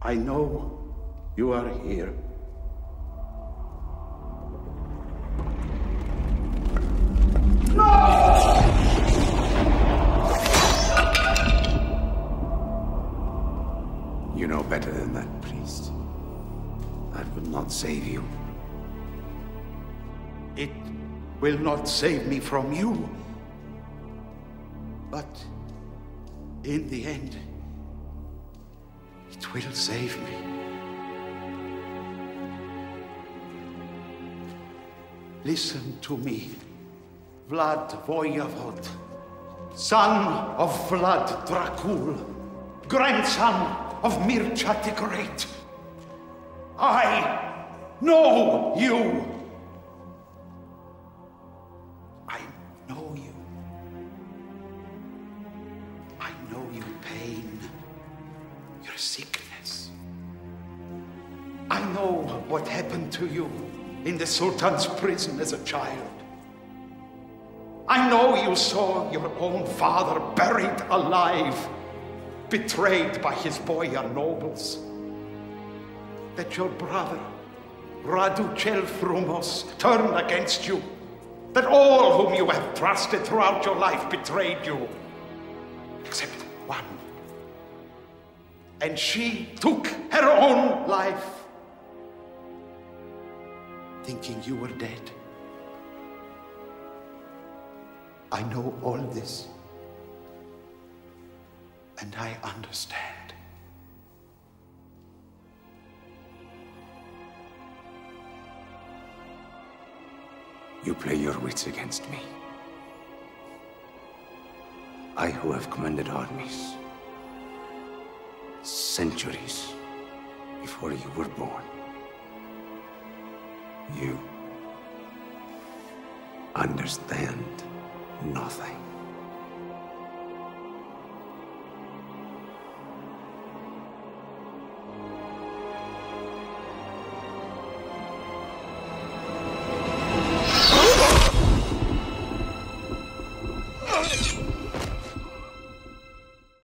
I know you are here. No! You know better than that, priest. That will not save you. It will not save me from you. But in the end, it will save me. Listen to me, Vlad Voyevod, son of Vlad Dracul, grandson of Mircea the Great. I know you. I know you. I know your pain, sickness. I know what happened to you in the Sultan's prison as a child. I know you saw your own father buried alive, betrayed by his boyar nobles. That your brother, Radu Frumos, turned against you. That all whom you have trusted throughout your life betrayed you. Except one. And she took her own life thinking you were dead. I know all this. And I understand. You play your wits against me. I who have commanded armies centuries before you were born. You understand nothing.